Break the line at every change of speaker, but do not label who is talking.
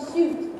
um